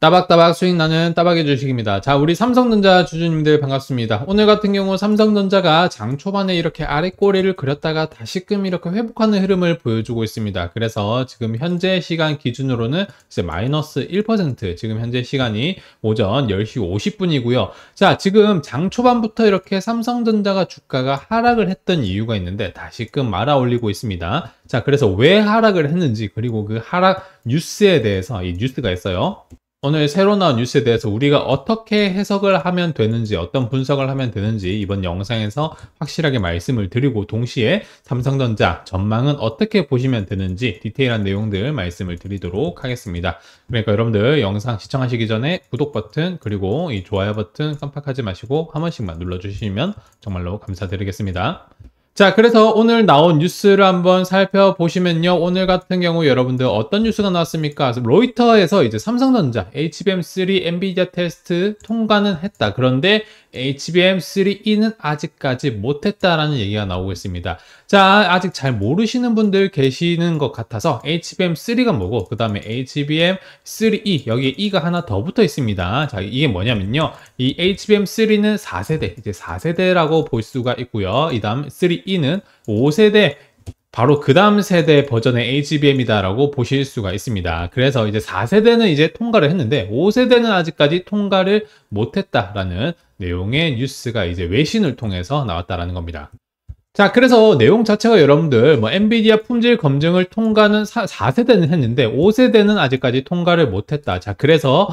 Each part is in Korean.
따박따박 수익 나는 따박의 주식입니다. 자, 우리 삼성전자 주주님들 반갑습니다. 오늘 같은 경우 삼성전자가 장 초반에 이렇게 아래 꼬리를 그렸다가 다시금 이렇게 회복하는 흐름을 보여주고 있습니다. 그래서 지금 현재 시간 기준으로는 이제 마이너스 1% 지금 현재 시간이 오전 10시 50분이고요. 자, 지금 장 초반부터 이렇게 삼성전자가 주가가 하락을 했던 이유가 있는데 다시금 말아 올리고 있습니다. 자, 그래서 왜 하락을 했는지 그리고 그 하락 뉴스에 대해서 이 뉴스가 있어요. 오늘 새로 나온 뉴스에 대해서 우리가 어떻게 해석을 하면 되는지 어떤 분석을 하면 되는지 이번 영상에서 확실하게 말씀을 드리고 동시에 삼성전자 전망은 어떻게 보시면 되는지 디테일한 내용들 말씀을 드리도록 하겠습니다. 그러니까 여러분들 영상 시청하시기 전에 구독 버튼 그리고 이 좋아요 버튼 깜빡하지 마시고 한 번씩만 눌러주시면 정말로 감사드리겠습니다. 자, 그래서 오늘 나온 뉴스를 한번 살펴보시면요. 오늘 같은 경우 여러분들 어떤 뉴스가 나왔습니까? 로이터에서 이제 삼성전자 HBM3 엔비디아 테스트 통과는 했다. 그런데 HBM3E는 아직까지 못했다라는 얘기가 나오고 있습니다. 자, 아직 잘 모르시는 분들 계시는 것 같아서 HBM3가 뭐고, 그 다음에 HBM3E, 여기에 E가 하나 더 붙어 있습니다. 자, 이게 뭐냐면요. 이 HBM3는 4세대, 이제 4세대라고 볼 수가 있고요. 이 다음 3E는 5세대, 바로 그 다음 세대 버전의 HBM이다라고 보실 수가 있습니다. 그래서 이제 4세대는 이제 통과를 했는데 5세대는 아직까지 통과를 못했다라는 내용의 뉴스가 이제 외신을 통해서 나왔다라는 겁니다. 자, 그래서 내용 자체가 여러분들 뭐 엔비디아 품질 검증을 통과는 4, 4세대는 했는데 5세대는 아직까지 통과를 못했다. 자, 그래서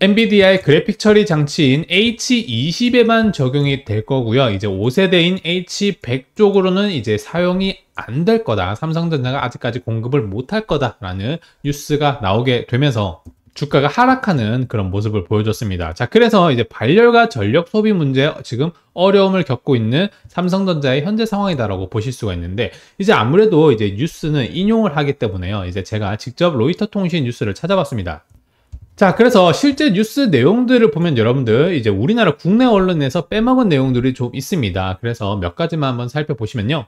엔비디아의 그래픽 처리 장치인 H20에만 적용이 될 거고요. 이제 5세대인 H100 쪽으로는 이제 사용이 안 될 거다. 삼성전자가 아직까지 공급을 못 할 거다라는 뉴스가 나오게 되면서 주가가 하락하는 그런 모습을 보여줬습니다. 자, 그래서 이제 발열과 전력 소비 문제 지금 어려움을 겪고 있는 삼성전자의 현재 상황이다라고 보실 수가 있는데 이제 아무래도 이제 뉴스는 인용을 하기 때문에요. 이제 제가 직접 로이터 통신 뉴스를 찾아봤습니다. 자, 그래서 실제 뉴스 내용들을 보면 여러분들 이제 우리나라 국내 언론에서 빼먹은 내용들이 좀 있습니다. 그래서 몇 가지만 한번 살펴보시면요.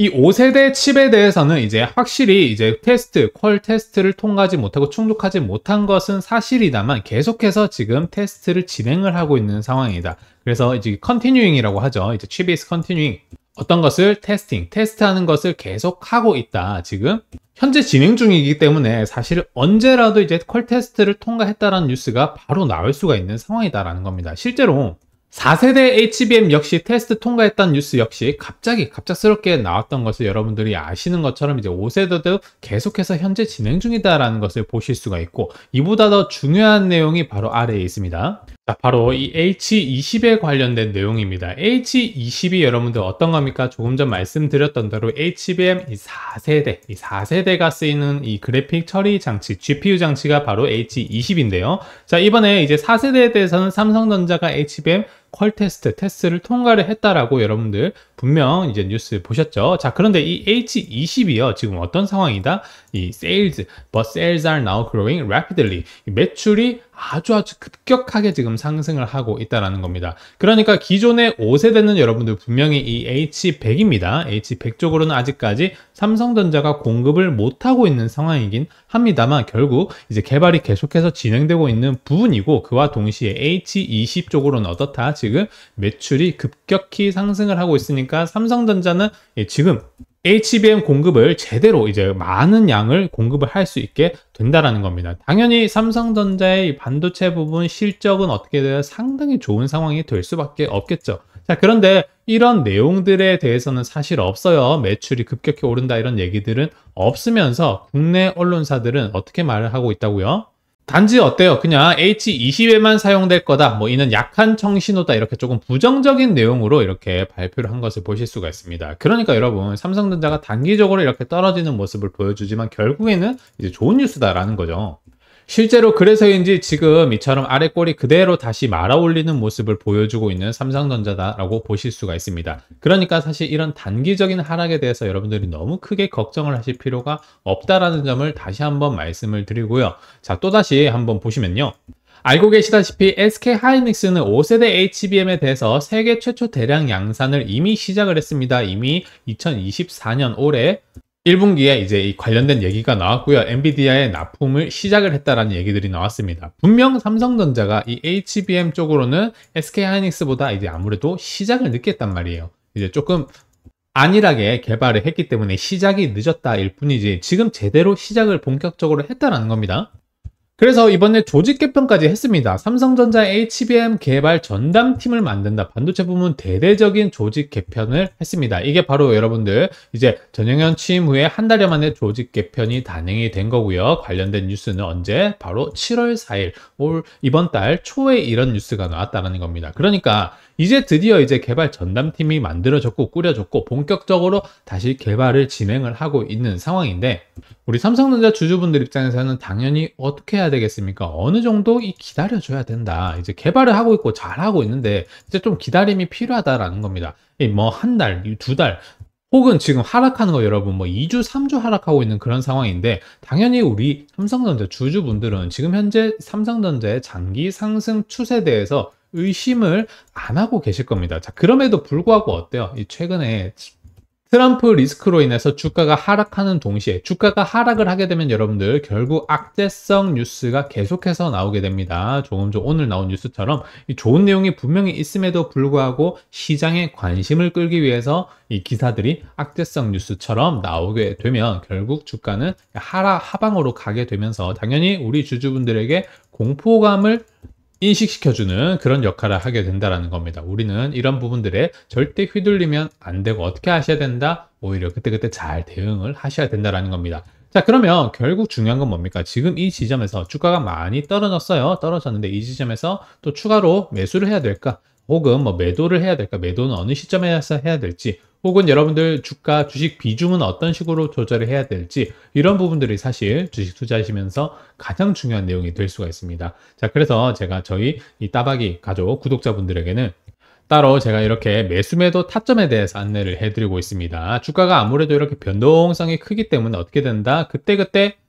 이 5세대 칩에 대해서는 이제 확실히 이제 테스트, qual 테스트를 통과하지 못하고 충족하지 못한 것은 사실이다만 계속해서 지금 테스트를 진행을 하고 있는 상황이다. 그래서 이제 continuing이라고 하죠. 이제 chip is continuing. 어떤 것을 testing, 테스트하는 것을 계속 하고 있다. 지금 현재 진행 중이기 때문에 사실 언제라도 이제 qual 테스트를 통과했다라는 뉴스가 바로 나올 수가 있는 상황이다라는 겁니다. 실제로 4세대 HBM 역시 테스트 통과했던 뉴스 역시 갑자기 갑작스럽게 나왔던 것을 여러분들이 아시는 것처럼 이제 5세대도 계속해서 현재 진행 중이다라는 것을 보실 수가 있고 이보다 더 중요한 내용이 바로 아래에 있습니다. 자, 바로 이 H20에 관련된 내용입니다. H20이 여러분들 어떤 겁니까? 조금 전 말씀드렸던 대로 HBM 이 4세대, 이 4세대가 쓰이는 이 그래픽 처리 장치, GPU 장치가 바로 H20인데요. 자, 이번에 이제 4세대에 대해서는 삼성전자가 HBM 퀄 테스트, 테스트를 통과를 했다라고 여러분들 분명 이제 뉴스 보셨죠? 자, 그런데 이 H20이요. 지금 어떤 상황이다? 이 sales, but sales are now growing rapidly. 매출이 아주 아주 급격하게 지금 상승을 하고 있다라는 겁니다. 그러니까 기존의 5세대는 여러분들 분명히 이 H100입니다. H100 쪽으로는 아직까지 삼성전자가 공급을 못하고 있는 상황이긴 합니다만 결국 이제 개발이 계속해서 진행되고 있는 부분이고 그와 동시에 H20 쪽으로는 어떻다? 지금 매출이 급격히 상승을 하고 있으니까 삼성전자는 지금 HBM 공급을 제대로 이제 많은 양을 공급을 할 수 있게 된다라는 겁니다. 당연히 삼성전자의 반도체 부분 실적은 어떻게 돼요? 상당히 좋은 상황이 될 수밖에 없겠죠. 자, 그런데 이런 내용들에 대해서는 사실 없어요. 매출이 급격히 오른다 이런 얘기들은 없으면서 국내 언론사들은 어떻게 말을 하고 있다고요? 단지 어때요? 그냥 H20에만 사용될 거다. 뭐 이는 약한 청신호다. 이렇게 조금 부정적인 내용으로 이렇게 발표를 한 것을 보실 수가 있습니다. 그러니까 여러분 삼성전자가 단기적으로 이렇게 떨어지는 모습을 보여주지만 결국에는 이제 좋은 뉴스다라는 거죠. 실제로 그래서인지 지금 이처럼 아래 꼬리 그대로 다시 말아 올리는 모습을 보여주고 있는 삼성전자다라고 보실 수가 있습니다. 그러니까 사실 이런 단기적인 하락에 대해서 여러분들이 너무 크게 걱정을 하실 필요가 없다라는 점을 다시 한번 말씀을 드리고요. 자, 또다시 한번 보시면요. 알고 계시다시피 SK 하이닉스는 5세대 HBM에 대해서 세계 최초 대량 양산을 이미 시작을 했습니다. 이미 2024년 올해 1분기에 이제 이 관련된 얘기가 나왔고요. 엔비디아의 납품을 시작을 했다라는 얘기들이 나왔습니다. 분명 삼성전자가 이 HBM 쪽으로는 SK 하이닉스보다 이제 아무래도 시작을 늦게 했단 말이에요. 이제 조금 안일하게 개발을 했기 때문에 시작이 늦었다 일 뿐이지 지금 제대로 시작을 본격적으로 했다라는 겁니다. 그래서 이번에 조직 개편까지 했습니다. 삼성전자 HBM 개발 전담팀을 만든다. 반도체 부문 대대적인 조직 개편을 했습니다. 이게 바로 여러분들 이제 전영현 취임 후에 한 달여 만에 조직 개편이 단행이 된 거고요. 관련된 뉴스는 언제? 바로 7월 4일 올 이번 달 초에 이런 뉴스가 나왔다는 겁니다. 그러니까 이제 드디어 이제 개발 전담팀이 만들어졌고 꾸려졌고 본격적으로 다시 개발을 진행을 하고 있는 상황인데 우리 삼성전자 주주분들 입장에서는 당연히 어떻게 해야 되겠습니까? 어느 정도 이 기다려줘야 된다. 이제 개발을 하고 있고 잘하고 있는데 이제 좀 기다림이 필요하다라는 겁니다. 뭐 한 달, 두 달, 혹은 지금 하락하는 거 여러분 뭐 2주, 3주 하락하고 있는 그런 상황인데 당연히 우리 삼성전자 주주분들은 지금 현재 삼성전자의 장기 상승 추세에 대해서 의심을 안 하고 계실 겁니다. 자, 그럼에도 불구하고 어때요? 이 최근에 트럼프 리스크로 인해서 주가가 하락하는 동시에 주가가 하락을 하게 되면 여러분들 결국 악재성 뉴스가 계속해서 나오게 됩니다. 조금 전 오늘 나온 뉴스처럼 이 좋은 내용이 분명히 있음에도 불구하고 시장의 관심을 끌기 위해서 이 기사들이 악재성 뉴스처럼 나오게 되면 결국 주가는 하락 하방으로 가게 되면서 당연히 우리 주주분들에게 공포감을 인식시켜주는 그런 역할을 하게 된다는 겁니다. 우리는 이런 부분들에 절대 휘둘리면 안 되고 어떻게 하셔야 된다? 오히려 그때그때 잘 대응을 하셔야 된다는 겁니다. 자, 그러면 결국 중요한 건 뭡니까? 지금 이 지점에서 주가가 많이 떨어졌어요. 떨어졌는데 이 지점에서 또 추가로 매수를 해야 될까? 혹은 뭐 매도를 해야 될까? 매도는 어느 시점에서 해야 될지 혹은 여러분들 주가 주식 비중은 어떤 식으로 조절을 해야 될지 이런 부분들이 사실 주식 투자하시면서 가장 중요한 내용이 될 수가 있습니다. 자, 그래서 제가 저희 이 따박이 가족 구독자분들에게는 따로 제가 이렇게 매수매도 타점에 대해서 안내를 해드리고 있습니다. 주가가 아무래도 이렇게 변동성이 크기 때문에 어떻게 된다? 그때그때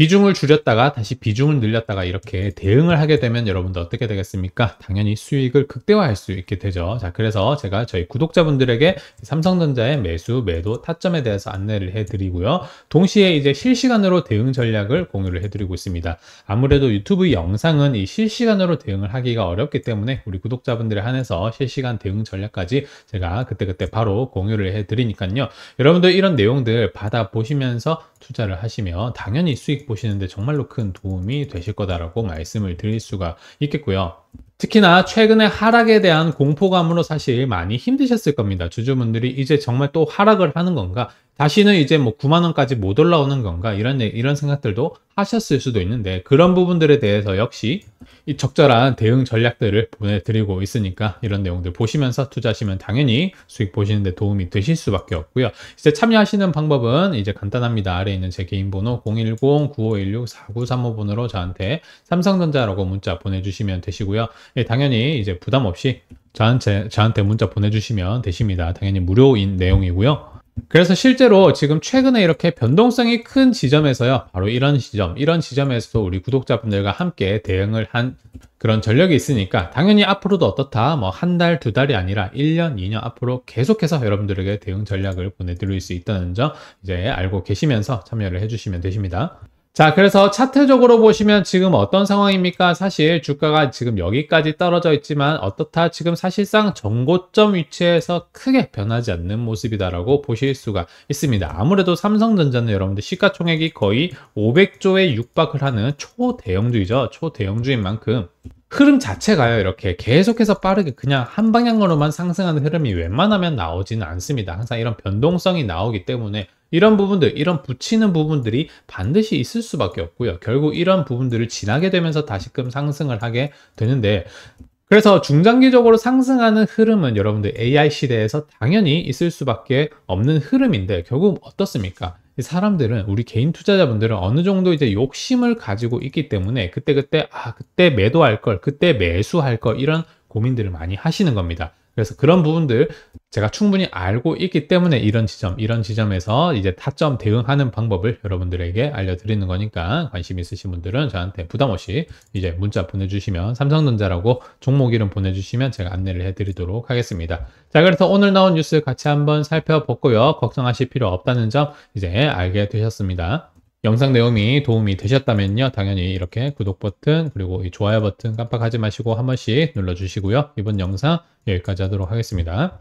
비중을 줄였다가 다시 비중을 늘렸다가 이렇게 대응을 하게 되면 여러분들 어떻게 되겠습니까? 당연히 수익을 극대화할 수 있게 되죠. 자, 그래서 제가 저희 구독자분들에게 삼성전자의 매수, 매도, 타점에 대해서 안내를 해드리고요. 동시에 이제 실시간으로 대응 전략을 공유를 해드리고 있습니다. 아무래도 유튜브 영상은 이 실시간으로 대응을 하기가 어렵기 때문에 우리 구독자분들에 한해서 실시간 대응 전략까지 제가 그때그때 바로 공유를 해드리니까요. 여러분들 이런 내용들 받아보시면서 투자를 하시면 당연히 수익 보시는데 정말로 큰 도움이 되실 거다라고 말씀을 드릴 수가 있겠고요. 특히나 최근에 하락에 대한 공포감으로 사실 많이 힘드셨을 겁니다. 주주분들이 이제 정말 또 하락을 하는 건가? 다시는 이제 뭐 9만 원까지 못 올라오는 건가? 이런 이런 생각들도 하셨을 수도 있는데 그런 부분들에 대해서 역시 이 적절한 대응 전략들을 보내드리고 있으니까 이런 내용들 보시면서 투자하시면 당연히 수익 보시는데 도움이 되실 수밖에 없고요. 이제 참여하시는 방법은 이제 간단합니다. 아래에 있는 제 개인 번호 010-9516-4935번으로 저한테 삼성전자라고 문자 보내주시면 되시고요. 예, 당연히 이제 부담 없이 저한테, 저한테 문자 보내주시면 되십니다. 당연히 무료인 내용이고요. 그래서 실제로 지금 최근에 이렇게 변동성이 큰 지점에서요, 바로 이런 지점, 이런 지점에서 우리 구독자분들과 함께 대응을 한 그런 전력이 있으니까 당연히 앞으로도 어떻다, 뭐 한 달, 두 달이 아니라 1년, 2년 앞으로 계속해서 여러분들에게 대응 전략을 보내드릴 수 있다는 점 이제 알고 계시면서 참여를 해주시면 되십니다. 자, 그래서 차트적으로 보시면 지금 어떤 상황입니까? 사실 주가가 지금 여기까지 떨어져 있지만 어떻다? 지금 사실상 정고점 위치에서 크게 변하지 않는 모습이다라고 보실 수가 있습니다. 아무래도 삼성전자는 여러분들 시가총액이 거의 500조에 육박을 하는 초대형주이죠. 초대형주인 만큼 흐름 자체가요, 이렇게 계속해서 빠르게 그냥 한 방향으로만 상승하는 흐름이 웬만하면 나오지는 않습니다. 항상 이런 변동성이 나오기 때문에 이런 부분들, 이런 붙이는 부분들이 반드시 있을 수밖에 없고요. 결국 이런 부분들을 지나게 되면서 다시금 상승을 하게 되는데 그래서 중장기적으로 상승하는 흐름은 여러분들 AI 시대에서 당연히 있을 수밖에 없는 흐름인데 결국 어떻습니까? 사람들은 우리 개인 투자자분들은 어느 정도 이제 욕심을 가지고 있기 때문에 그때 그때 아 그때 매도할 걸 그때 매수할 걸 이런 고민들을 많이 하시는 겁니다. 그래서 그런 부분들 제가 충분히 알고 있기 때문에 이런 지점, 이런 지점에서 이제 타점 대응하는 방법을 여러분들에게 알려드리는 거니까 관심 있으신 분들은 저한테 부담 없이 이제 문자 보내주시면 삼성전자라고 종목 이름 보내주시면 제가 안내를 해드리도록 하겠습니다. 자, 그래서 오늘 나온 뉴스 같이 한번 살펴봤고요. 걱정하실 필요 없다는 점 이제 알게 되셨습니다. 영상 내용이 도움이 되셨다면요. 당연히 이렇게 구독 버튼 그리고 이 좋아요 버튼 깜빡하지 마시고 한 번씩 눌러주시고요. 이번 영상 여기까지 하도록 하겠습니다.